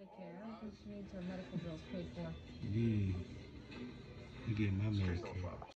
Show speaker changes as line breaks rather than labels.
Medicare. I don't think she needs her medical bills paid for.
Yeah. You get my Medicare.